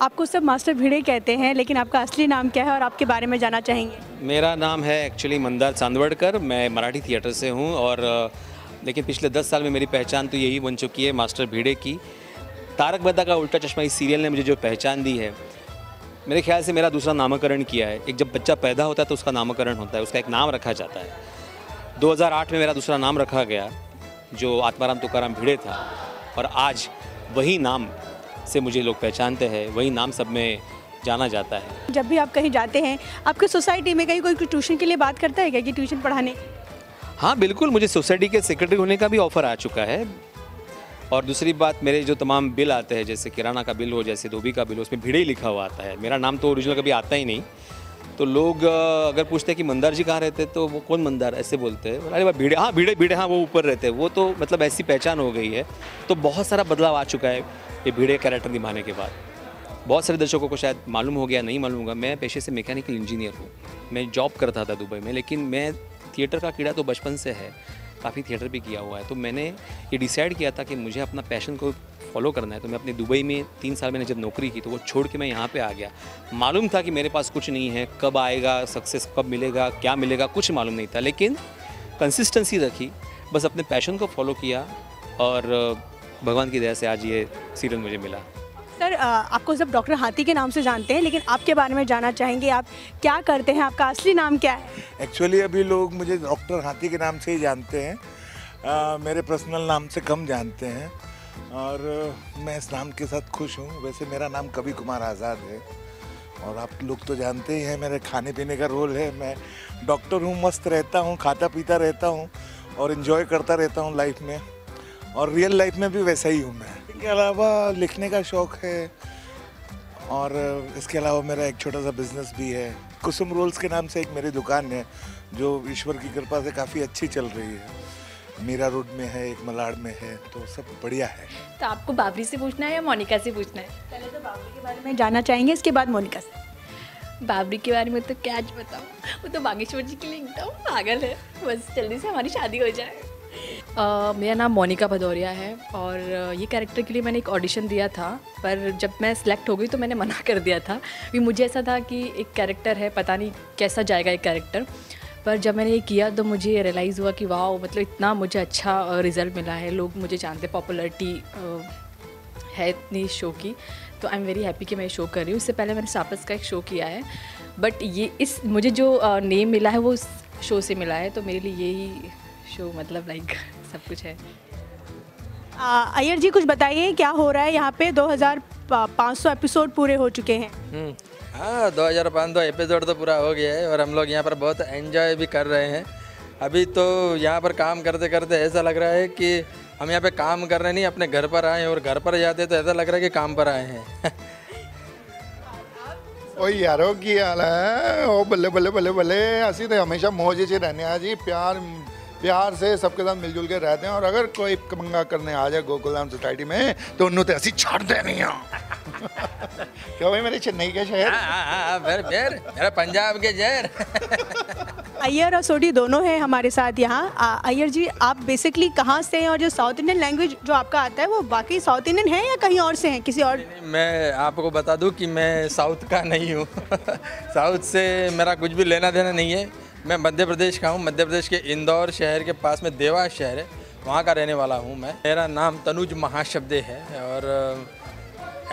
आपको सब मास्टर भिड़े कहते हैं, लेकिन आपका असली नाम क्या है और आपके बारे में जाना चाहेंगे? मेरा नाम है एक्चुअली मंदार चांदवड़कर, मैं मराठी थिएटर से हूँ और लेकिन पिछले दस साल में मेरी पहचान तो यही बन चुकी है मास्टर भिड़े की। तारक मेहता का उल्टा चश्मा इस सीरियल ने मुझे जो पहचान दी है, मेरे ख्याल से मेरा दूसरा नामकरण किया है। एक जब बच्चा पैदा होता है तो उसका नामकरण होता है, उसका एक नाम रखा जाता है। 2008 में मेरा दूसरा नाम रखा गया, जो आत्माराम तुकाराम भिड़े था, और आज वही नाम से मुझे लोग पहचानते हैं वही नाम सब में जाना जाता है। जब भी आप कहीं जाते हैं आपके सोसाइटी में कहीं कोई ट्यूशन के लिए बात करता है क्या कि ट्यूशन पढ़ाने? हाँ बिल्कुल मुझे सोसाइटी के सेक्रेटरी होने का भी ऑफ़र आ चुका है। और दूसरी बात मेरे जो तमाम बिल आते हैं जैसे किराना का बिल हो जैसे धोबी का बिल हो उसमें भिड़े ही लिखा हुआ आता है। मेरा नाम तो ओरिजिनल कभी आता ही नहीं। तो लोग अगर पूछते हैं कि मंदार जी कहाँ रहते हैं तो वो कौन मंदार? ऐसे बोलते हैं। अरे भाई भीड़े हाँ भीड़े भीड़े हाँ वो ऊपर रहते हैं। वो तो मतलब ऐसी पहचान हो गई है। तो बहुत सारा बदलाव आ चुका है ये भीड़े कैरेक्टर निभाने के बाद। बहुत सारे दर्शकों को शायद मालूम हो गया, नहीं मालूम होगा। मैं पेशे से मैकेनिकल इंजीनियर हूँ। मैं जॉब करता था दुबई में, लेकिन मैं थिएटर का कीड़ा तो बचपन से है। काफ़ी थिएटर भी किया हुआ है। तो मैंने ये डिसाइड किया था कि मुझे अपना पैशन को फॉलो करना है। तो मैं अपने दुबई में तीन साल मैंने जब नौकरी की तो वो छोड़ के मैं यहाँ पे आ गया। मालूम था कि मेरे पास कुछ नहीं है, कब आएगा सक्सेस कब मिलेगा, क्या मिलेगा, कुछ मालूम नहीं था। लेकिन कंसिस्टेंसी रखी, बस अपने पैशन को फॉलो किया और भगवान की दया से आज ये सीरियल मुझे मिला। आपको सब डॉक्टर हाथी के नाम से जानते हैं लेकिन आपके बारे में जानना चाहेंगे आप क्या करते हैं आपका असली नाम क्या है? एक्चुअली अभी लोग मुझे डॉक्टर हाथी के नाम से ही जानते हैं। अ, मेरे पर्सनल नाम से कम जानते हैं और मैं इस नाम के साथ खुश हूँ। वैसे मेरा नाम कवि कुमार आज़ाद है और आप लोग तो जानते ही हैं मेरे खाने पीने का रोल है। मैं डॉक्टर हूँ मस्त रहता हूँ खाता पीता रहता हूँ और इन्जॉय करता रहता हूँ लाइफ में। और रियल लाइफ में भी वैसा ही हूँ मैं। इसके अलावा लिखने का शौक़ है और इसके अलावा मेरा एक छोटा सा बिज़नेस भी है। कुसुम रोल्स के नाम से एक मेरी दुकान है जो ईश्वर की कृपा से काफ़ी अच्छी चल रही है। मीरा रोड में है एक मलाड में है तो सब बढ़िया है। तो आपको बाबरी से पूछना है या मोनिका से पूछना है? पहले तो बाबरी के बारे में जानना चाहेंगे इसके बाद मोनिका से। बाबरी के बारे में तो क्या आज बताऊँ? वो तो बागेश्वर जी के लिए एकदम पागल है। बस जल्दी से हमारी शादी हो जाए। मेरा नाम मोनिका भदौरिया है और ये कैरेक्टर के लिए मैंने एक ऑडिशन दिया था, पर जब मैं सिलेक्ट हो गई तो मैंने मना कर दिया था। क्योंकि मुझे ऐसा था कि एक कैरेक्टर है, पता नहीं कैसा जाएगा एक कैरेक्टर पर जब मैंने ये किया तो मुझे ये रियलाइज़ हुआ कि वाह मतलब इतना मुझे अच्छा रिज़ल्ट मिला है। लोग मुझे जानते पॉपुलरिटी है इतनी इस शो की। तो आई एम वेरी हैप्पी कि मैं शो कर रही हूँ। इससे पहले मैंने सापस का एक शो किया है। बट ये इस, मुझे जो नेम मिला है वो उस शो से मिला है। तो मेरे लिए यही शो मतलब लाइक सब कुछ है। अयर जी कुछ बताइए क्या हो रहा है? यहाँ पे 2500 एपिसोड पूरे हो चुके हैं। हम्म। हाँ दो हज़ार पाँच सौ एपिसोड तो पूरा हो गया है और हम लोग यहाँ पर बहुत एंजॉय भी कर रहे हैं। अभी तो यहाँ पर काम करते करते ऐसा लग रहा है कि हम यहाँ पे काम कर रहे नहीं अपने घर पर आए हैं और घर पर जाते तो ऐसा लग रहा है कि काम पर आए हैं। ओ यारो की हाल है? ओ बल्ले बल्ले बल्ले बल्ले। असी तो हमेशा मौजे से रहने जी प्यार प्यार से सबके साथ मिलजुल के रहते हैं और अगर कोई कमंगा करने आ जाए गोकुलधाम सोसाइटी में तो उन्होंने ऐसी छाड़ देनी है। क्यों भाई मेरे चेन्नई के शहर? हाँ, हाँ, हाँ, फिर फिर मेरा पंजाब के जहर अय्यर और सोडी दोनों हैं हमारे साथ यहाँ। अय्यर जी आप बेसिकली कहाँ से हैं? और जो साउथ इंडियन लैंग्वेज जो आपका आता है वो बाकी साउथ इंडियन है या कहीं और से हैं? किसी और मैं आपको बता दूँ कि मैं साउथ का नहीं हूँ। साउथ से मेरा कुछ भी लेना देना नहीं है। मैं मध्य प्रदेश का हूँ, मध्य प्रदेश के इंदौर शहर के पास में देवास शहर है, वहाँ का रहने वाला हूँ मैं। मेरा नाम तनुज महाशब्दे है और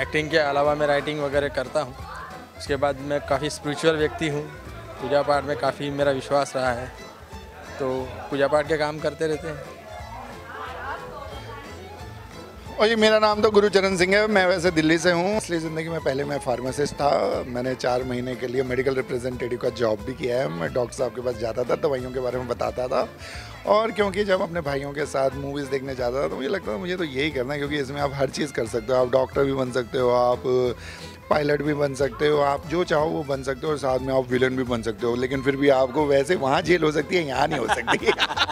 एक्टिंग के अलावा मैं राइटिंग वगैरह करता हूँ। उसके बाद मैं काफ़ी स्पिरिचुअल व्यक्ति हूँ, पूजा पाठ में काफ़ी मेरा विश्वास रहा है तो पूजा पाठ के काम करते रहते हैं। और जी मेरा नाम तो गुरुचरण सिंह है। मैं वैसे दिल्ली से हूँ। असली ज़िंदगी में पहले मैं फार्मासिस्ट था। मैंने चार महीने के लिए मेडिकल रिप्रेजेंटेटिव का जॉब भी किया है। मैं डॉक्टर साहब के पास जाता था, दवाइयों के बारे में बताता था। और क्योंकि जब अपने भाइयों के साथ मूवीज़ देखने जाता था तो मुझे लगता था मुझे तो यही करना है, क्योंकि इसमें आप हर चीज़ कर सकते हो। आप डॉक्टर भी बन सकते हो, आप पायलट भी बन सकते हो, आप जो चाहो वो बन सकते हो और साथ में आप विलन भी बन सकते हो। लेकिन फिर भी आपको वैसे वहाँ जेल हो सकती है, यहाँ नहीं हो सकती।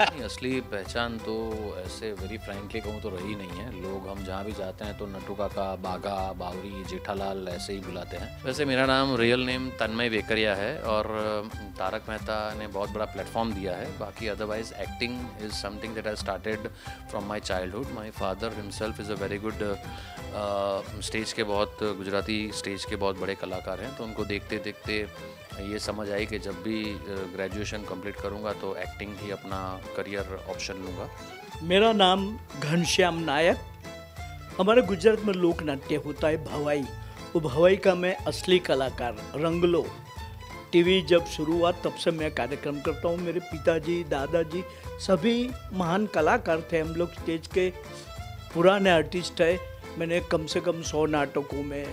नहीं, असली पहचान तो ऐसे वेरी फ्रैंकली कहूँ तो रही नहीं है। लोग हम जहाँ भी जाते हैं तो नट्टू काका बाघा बावरी जेठालाल ऐसे ही बुलाते हैं। वैसे मेरा नाम रियल नेम तन्मय वेकरिया है और तारक मेहता ने बहुत बड़ा प्लेटफॉर्म दिया है। बाकी otherwise acting is something that I started from my childhood my father himself is a very good stage के बहुत गुजराती स्टेज के बहुत बड़े कलाकार हैं। तो उनको देखते देखते ये समझ आई कि जब भी ग्रेजुएशन कंप्लीट करूँगा तो एक्टिंग ही अपना करियर ऑप्शन लूँगा। मेरा नाम घनश्याम नायक। हमारे गुजरात में लोक नाट्य होता है भवाई। वो भवाई का मैं असली कलाकार, रंगलो। टीवी जब शुरू हुआ, तब से मैं कार्यक्रम करता हूँ। मेरे पिताजी, दादाजी सभी महान कलाकार थे। हम लोग स्टेज के पुराने आर्टिस्ट है। मैंने कम से कम सौ नाटकों में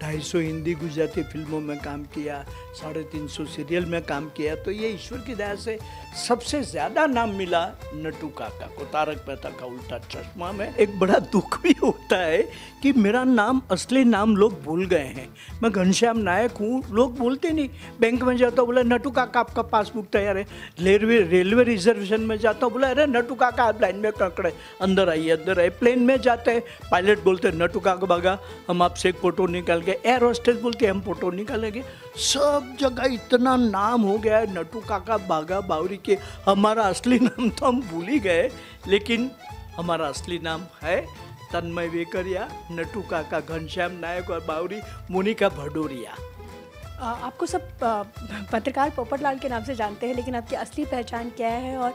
ढाई सौ हिंदी गुजराती फ़िल्मों में काम किया, साढ़े तीन सौ सीरियल में काम किया तो ये ईश्वर की दया से सबसे ज़्यादा नाम मिला नटू काका को। तारक मेहता का उल्टा चश्मा में एक बड़ा दुख भी होता है कि मेरा नाम, असली नाम लोग भूल गए हैं। मैं घनश्याम नायक हूँ, लोग बोलते नहीं, बैंक में जाता बोला, नटू काका, आपका पासबुक तैयार है। रेलवे रेलवे रिजर्वेशन में जाता हूँ, बोला, अरे, नटू काका, आप लाइन में ककड़े अंदर आइए अंदर आइए, प्लेन में जाते हैं, पायलट बोलते नटू काका, बागा, हम आपसे एक फ़ोटो निकाल के एयर होस्टेस बोल के हम फ़ोटो निकालेंगे। सब जगह इतना नाम हो गया है नटू काका बागा बावरी के हमारा असली नाम तो हम भूल ही गए लेकिन हमारा असली नाम है तन्मय वेकरिया नटू काका घनश्याम नायक और बावरी मोनिका भडोरिया। आपको सब पत्रकार पोपटलाल के नाम से जानते हैं लेकिन आपकी असली पहचान क्या है और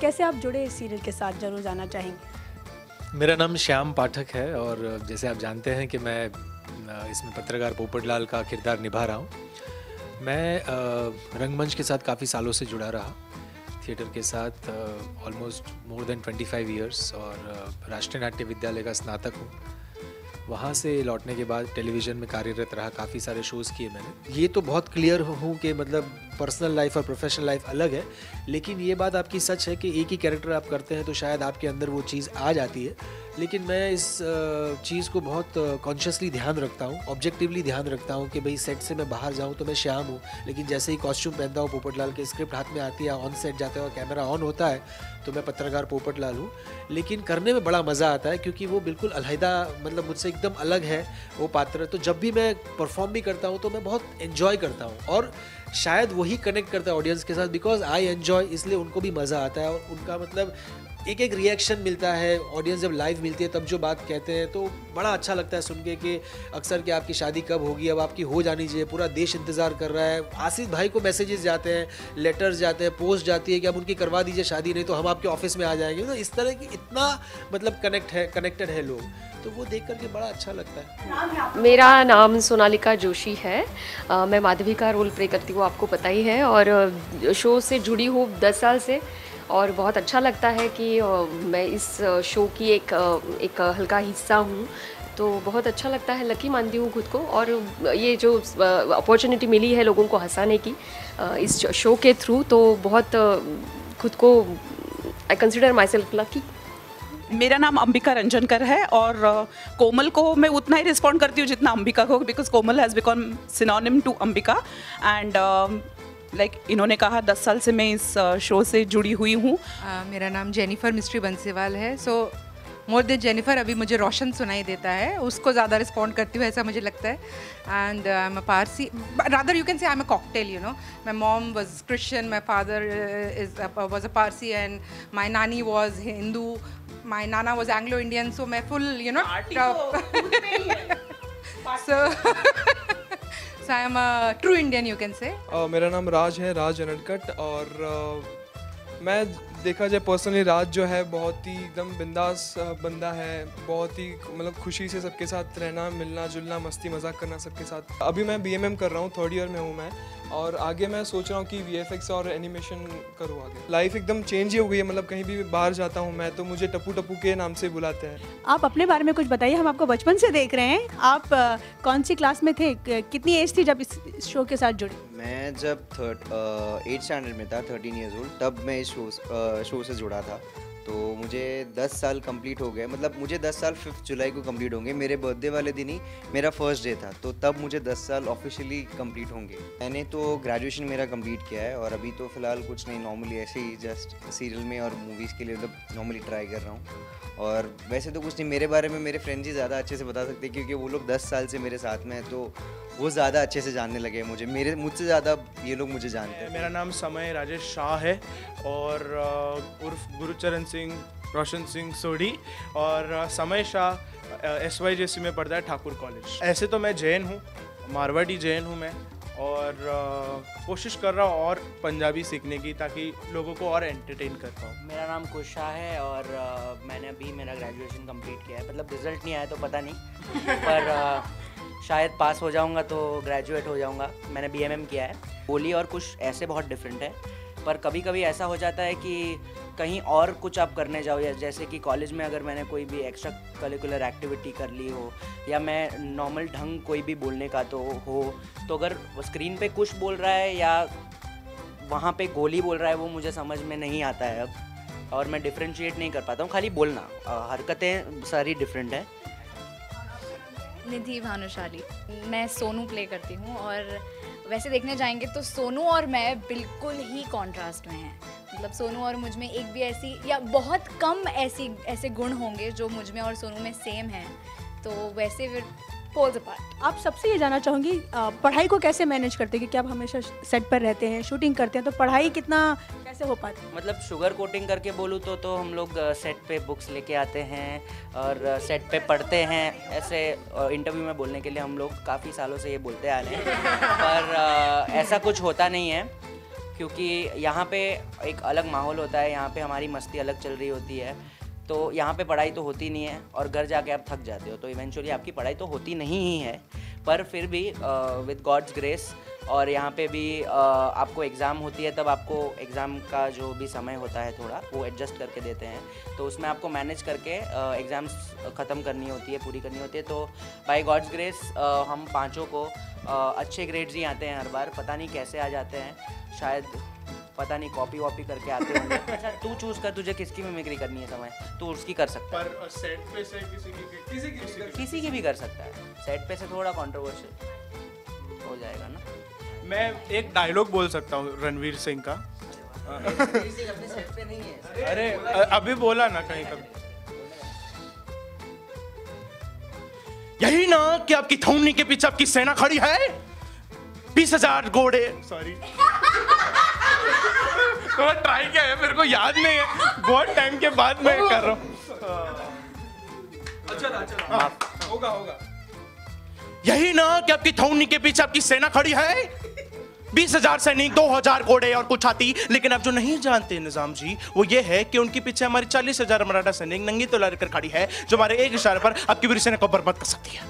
कैसे आप जुड़े इस सीरियल के साथ? ज़रूर जाना चाहेंगे। मेरा नाम श्याम पाठक है और जैसे आप जानते हैं कि मैं इसमें पत्रकार पोपटलाल का किरदार निभा रहा हूँ। मैं रंगमंच के साथ काफ़ी सालों से जुड़ा रहा। थिएटर के साथ ऑलमोस्ट मोर देन 25 ईयर्स और राष्ट्रीय नाट्य विद्यालय का स्नातक हूँ। वहाँ से लौटने के बाद टेलीविज़न में कार्यरत रहा, काफ़ी सारे शोज़ किए मैंने। ये तो बहुत क्लियर हूँ कि मतलब पर्सनल लाइफ और प्रोफेशनल लाइफ अलग है। लेकिन ये बात आपकी सच है कि एक ही कैरेक्टर आप करते हैं तो शायद आपके अंदर वो चीज़ आ जाती है। लेकिन मैं इस चीज़ को बहुत कॉन्शियसली ध्यान रखता हूँ ऑब्जेक्टिवली ध्यान रखता हूँ कि भाई सेट से मैं बाहर जाऊँ तो मैं श्याम हूँ। लेकिन जैसे ही कॉस्ट्यूम पहनता हूँ, पोपटलाल के स्क्रिप्ट हाथ में आती है ऑन सेट जाते हुए कैमरा ऑन होता है तो मैं पत्रकार पोपटलाल हूँ। लेकिन करने में बड़ा मज़ा आता है क्योंकि वो बिल्कुल अलहदा मतलब मुझसे एकदम अलग है वो पात्र। तो जब भी मैं परफॉर्म भी करता हूँ तो मैं बहुत इन्जॉय करता हूँ और शायद वही कनेक्ट करता है ऑडियंस के साथ बिकॉज़ आई एन्जॉय इसलिए उनको भी मज़ा आता है। और उनका मतलब एक एक रिएक्शन मिलता है ऑडियंस जब लाइव मिलती है, तब जो बात कहते हैं तो बड़ा अच्छा लगता है सुन के कि अक्सर कि आपकी शादी कब होगी, अब आपकी हो जानी चाहिए, पूरा देश इंतज़ार कर रहा है। आसिफ भाई को मैसेजेस जाते हैं लेटर्स जाते हैं पोस्ट जाती है कि अब उनकी करवा दीजिए शादी, नहीं तो हम आपके ऑफ़िस में आ जाएँगे। तो इस तरह की इतना मतलब कनेक्ट है कनेक्टेड है लोग। तो वो देख करके बड़ा अच्छा लगता है। मेरा नाम सोनालिका जोशी है। मैं माधवी का रोल प्ले करती हूँ, आपको पता ही है। और शो से जुड़ी हूँ दस साल से। और बहुत अच्छा लगता है कि मैं इस शो की एक एक हल्का हिस्सा हूँ। तो बहुत अच्छा लगता है, लकी मानती हूँ खुद को। और ये जो अपॉर्चुनिटी मिली है लोगों को हंसाने की इस शो के थ्रू तो बहुत खुद को I consider myself lucky मेरा नाम अंबिका रंजनकर है और कोमल को मैं उतना ही रिस्पॉन्ड करती हूँ जितना अंबिका को because Komal has become synonym to Ambika. And like like, इन्होंने कहा दस साल से मैं इस शो से जुड़ी हुई हूँ। मेरा नाम जेनिफर मिस्ट्री बंसीवाल है। सो मोर देन जेनिफर अभी मुझे रोशन सुनाई देता है। उसको ज़्यादा रिस्पॉन्ड करती हूँ ऐसा मुझे लगता है। And I am a Parsi rather you can say I am a cocktail you know my mom was Christian my father is was a Parsi and my नानी was Hindu my Nana was Anglo Indian so मैं full you know so I am true Indian you can say मेरा नाम राज है राज uncut और अ, मैं देखा जाए personally राज जो है बहुत ही एकदम बिंदास बंदा है। बहुत ही मतलब खुशी से सबके साथ रहना, मिलना, जुलना, मस्ती, मज़ाक करना सबके साथ। अभी मैं बीएमएम कर रहा हूँ थर्ड ईयर में हूँ मैं। और आगे मैं सोच रहा हूँ कि वीएफएक्स और एनिमेशन करूँ आगे। लाइफ एकदम चेंज ही हो गई है मतलब कहीं भी बाहर जाता हूँ मैं तो मुझे टप्पू टप्पू के नाम से बुलाते हैं। आप अपने बारे में कुछ बताइए, हम आपको बचपन से देख रहे हैं। आप कौन सी क्लास में थे? कितनी एज थी जब इस इस शो के साथ जुड़े? मैं जब थर्ड एट स्टैंडर्ड में था थर्टीन ईयर्स ओल्ड तब मैं इस शो शो से जुड़ा था। तो मुझे 10 साल कंप्लीट हो गए। मतलब मुझे 10 साल फिफ्थ जुलाई को कंप्लीट होंगे। मेरे बर्थडे वाले दिन ही मेरा फ़र्स्ट डे था। तो तब मुझे 10 साल ऑफिशियली कंप्लीट होंगे। मैंने तो ग्रेजुएशन मेरा कंप्लीट किया है और अभी तो फ़िलहाल कुछ नहीं नॉर्मली ऐसे ही जस्ट सीरियल में और मूवीज़ के लिए मतलब नॉर्मली ट्राई कर रहा हूँ। और वैसे तो कुछ नहीं, मेरे बारे में मेरे फ्रेंड्स ही ज़्यादा अच्छे से बता सकते क्योंकि वो लोग 10 साल से मेरे साथ में हैं तो वो ज़्यादा अच्छे से जानने लगे मुझे। मेरे मुझसे ज़्यादा ये लोग मुझे जानते हैं। मेरा नाम समय राजेश शाह है और उर्फ़ गुरुचरण सिंह रोशन सिंह सोढ़ी और Samay Shah S Y J C में पढ़ता है ठाकुर कॉलेज। ऐसे तो मैं जैन हूँ मारवाड़ी जैन हूँ मैं और कोशिश कर रहा हूँ और पंजाबी सीखने की ताकि लोगों को और एंटरटेन कर पाऊँ। मेरा नाम कुशा है और मैंने अभी मेरा ग्रेजुएशन कंप्लीट किया है। मतलब रिज़ल्ट नहीं आया तो पता नहीं। पर शायद पास हो जाऊँगा तो ग्रेजुएट हो जाऊँगा। मैंने बीएमएम किया है। बोली और कुछ ऐसे बहुत डिफरेंट है। पर कभी कभी ऐसा हो जाता है कि कहीं और कुछ आप करने जाओ, या जैसे कि कॉलेज में अगर मैंने कोई भी एक्स्ट्रा करिकुलर एक्टिविटी कर ली हो, या मैं नॉर्मल ढंग कोई भी बोलने का तो हो तो अगर स्क्रीन पे कुछ बोल रहा है या वहाँ पे गोली बोल रहा है, वो मुझे समझ में नहीं आता है अब। और मैं डिफ्रेंशिएट नहीं कर पाता हूँ, खाली बोलना। हरकतें सारी डिफरेंट है। निधि भानुशाली। मैं सोनू प्ले करती हूँ और वैसे देखने जाएँगे तो सोनू और मैं बिल्कुल ही कॉन्ट्रास्ट में हैं। मतलब सोनू और मुझमें एक भी ऐसी या बहुत कम ऐसी, ऐसे गुण होंगे जो मुझमें और सोनू में सेम हैं। तो वैसे फिर पोल्स अपार्ट आप सबसे ये जानना चाहूँगी पढ़ाई को कैसे मैनेज करते हैं? क्योंकि आप हमेशा सेट पर रहते हैं शूटिंग करते हैं तो पढ़ाई कितना कैसे हो पाती है। मतलब शुगर कोटिंग करके बोलूँ तो तो हम लोग सेट पे बुक्स लेके आते हैं और सेट पे पढ़ते हैं। ऐसे इंटरव्यू में बोलने के लिए हम लोग काफ़ी सालों से ये बोलते आ रहे हैं। पर ऐसा कुछ होता नहीं है, क्योंकि यहाँ पे एक अलग माहौल होता है। यहाँ पे हमारी मस्ती अलग चल रही होती है। तो यहाँ पे पढ़ाई तो होती नहीं है और घर जाके आप थक जाते हो। तो इवेंचुअली आपकी पढ़ाई तो होती नहीं ही है। पर फिर भी विद गॉड्स ग्रेस और यहाँ पे भी आपको एग्ज़ाम होती है तब आपको एग्ज़ाम का जो भी समय होता है थोड़ा वो एडजस्ट करके देते हैं। तो उसमें आपको मैनेज करके एग्ज़ाम्स ख़त्म करनी होती है पूरी करनी होती है। तो बाय गॉड्स ग्रेस हम पाँचों को अच्छे ग्रेड्स ही आते हैं हर बार। पता नहीं कैसे आ जाते हैं। शायद पता नहीं कॉपी वॉपी करके आते होंगे। अच्छा तू चूज़ कर तुझे किसकी मिमिक्री करनी है समय? तू उसकी कर सकता है। पर सेट पे से किसी की किसी की किसी की भी कर सकता है। सेट पे से थोड़ा कंट्रोवर्शियल हो जाएगा ना? मैं एक डायलॉग बोल सकता हूँ रणवीर सिंह का। अरे अभी बोला ना कहीं कभी। यही ना कि आपकी थौनी के पीछे आपकी सेना खड़ी है? बीस हज़ार घोड़े सॉरी थोड़ा ट्राई किया है मेरे को याद नहीं है। बहुत टाइम के बाद मैं कर रहा हूँ। अच्छा होगा होगा। यही ना कि आपकी थौनी के पीछे आपकी सेना खड़ी है? बीस हज़ार सैनिक दो हज़ार घोड़े और कुछ हाथी। लेकिन आप जो नहीं जानते निज़ाम जी वो ये है कि उनके पीछे हमारी चालीस हज़ार मराठा सैनिक नंगी तो लड़कर खड़ी है जो हमारे एक इशारे पर आपकी पूरी सेना को बर्बाद कर सकती है।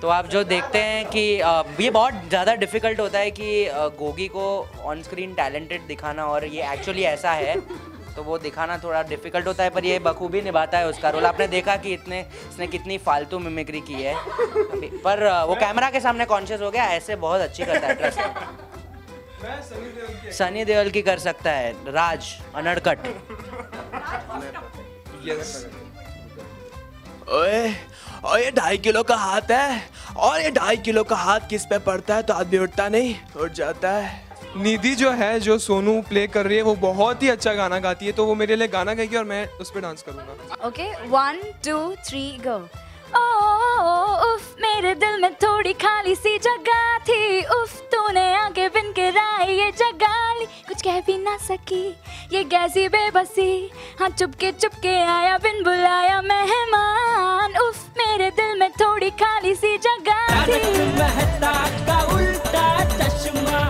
तो आप जो देखते हैं कि ये बहुत ज़्यादा डिफ़िकल्ट होता है कि गोगी को ऑन स्क्रीन टैलेंटेड दिखाना और ये एक्चुअली ऐसा है तो वो दिखाना थोड़ा डिफ़िकल्ट होता है, पर ये बखूबी निभाता है उसका रोल। आपने देखा कि इतने, इसने कितनी फालतू मिमिक्री की है? पर वो कैमरा के सामने कॉन्शियस हो गया, ऐसे बहुत अच्छी करता है ट्रस्ट सनी देओल की कर सकता है, राज अनड़कट। ओए, और ये ढाई किलो का हाथ है? और ये ढाई किलो का हाथ किस पे पड़ता है? तो आदमी उठता नहीं, उठ जाता है। निधि जो है जो सोनू प्ले कर रही है वो बहुत ही अच्छा गाना गाती है तो वो मेरे लिए गाना गाएगी और मैं उस पर डांस करूँगा। Okay one two three go उफ मेरे दिल में थोड़ी खाली सी जगह थी। उफ तूने आके बिन के राय ये जगह ली। कुछ कह भी ना सकी ये कैसी बेबसी। हाँ चुपके चुपके आया बिन बुलाया मेहमान। उफ मेरे दिल में थोड़ी खाली सी जगह थी। मेहता का उल्टा चश्मा।